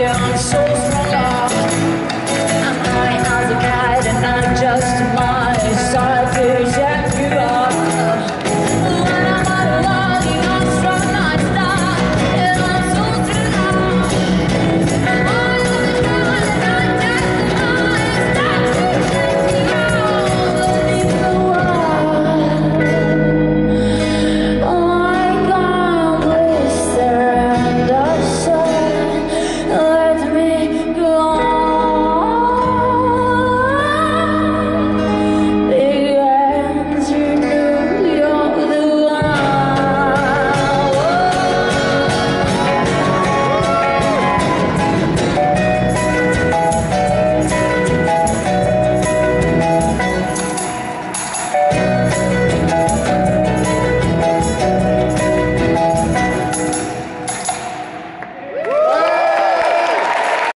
yeah, I'm so